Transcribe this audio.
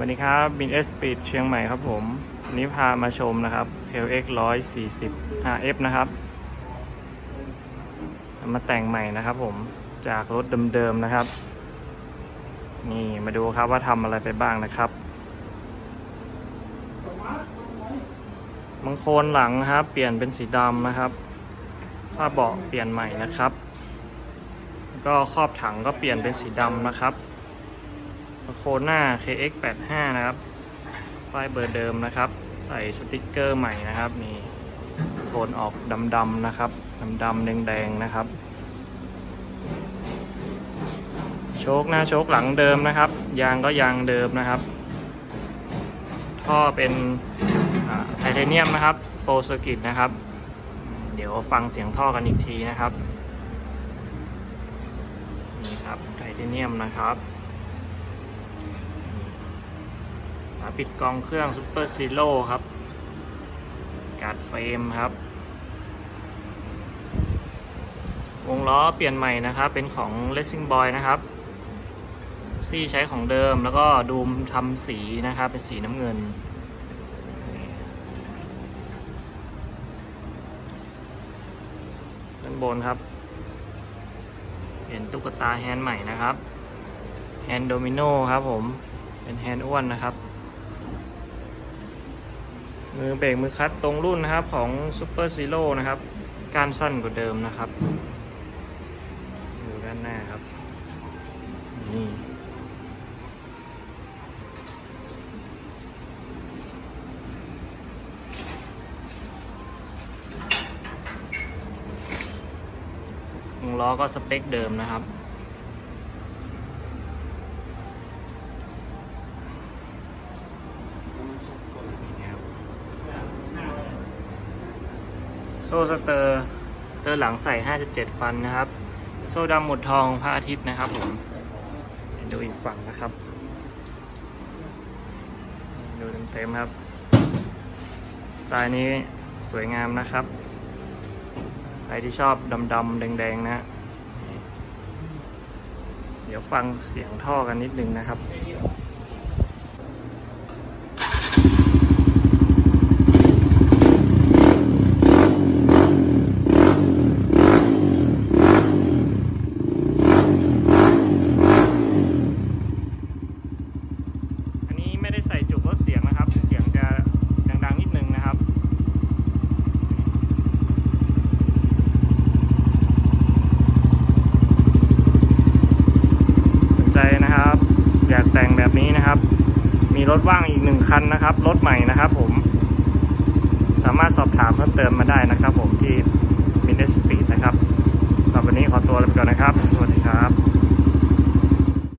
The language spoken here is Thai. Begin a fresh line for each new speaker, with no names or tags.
วันนี้ครับบินเอสปีดเชียงใหม่ครับผมวันนี้พามาชมนะครับ KLX 140 RF นะครับ มาแต่งใหม่นะครับผมจากรถเดิมๆนะครับ นี่มาดูครับว่าทำอะไรไปบ้างนะครับบังโคลนหลังครับ เปลี่ยนเป็นสีดำนะครับผ้าเบาะเปลี่ยนใหม่นะครับ ก็ครอบถังก็เปลี่ยนเป็นสีดำนะครับ โคหน้า KX85 นะครับ ป้ายเบอร์เดิมนะครับ ใส่สติกเกอร์ใหม่นะครับนี่โคนออกดำๆนะครับ ดำๆแดงๆนะครับ โชคหน้าโชคหลังเดิมนะครับ ยางก็ยางเดิมนะครับ ท่อเป็นไทเทเนียมนะครับ โปรสกิตนะครับ เดี๋ยวฟังเสียงท่อกันอีกทีนะครับ นี่ครับ ไทเทเนียมนะครับฝา ปิดกรองเครื่อง Super Zero ครับ การ์ด frame ครับ วงล้อเปลี่ยนใหม่นะครับ เป็นของ Racing Boy นะครับ ซี่ใช้ของเดิมแล้วก็ดุมทำสีนะครับ เป็นสีน้ำเงิน ด้านบนครับ เห็นตุ๊กตาแฮนด์ใหม่นะครับ แฮนด์โดมิโนครับผม เป็นแฮนด์อ้วนนะครับ มือเบรกมือคลัตช์ตรงรุ่นนะครับของ Super Zero นะครับก้านสั้นกว่าเดิมนะครับดูด้านหน้าครับนี่วงล้อก็สเปคเดิมนะครับ โซ่สเตอร์ สเตอร์หลังใส่ 57 ฟันนะครับ โซ่ดำหมุดทองพระอาทิตย์นะครับผมดูอีกฝั่งนะครับ ดูเต็มๆครับลายนี้สวยงามนะครับ ใครที่ชอบดำๆแดงๆนะ เดี๋ยวฟังเสียงท่อกันนิดนึงนะครับ อันนี้ไม่ได้ใส่จุกลดเสียงนะครับ เสียงจะดังๆนิดนึงนะครับ สนใจนะครับ อยากแต่งแบบนี้นะครับ มีรถว่างอีกหนึ่งคันนะครับ รถใหม่นะครับผม สามารถสอบถามเพิ่มเติมมาได้นะครับ ผมที่มินเดสปีดนะครับสำหรับวันนี้ขอตัวลาไปก่อนนะครับ สวัสดี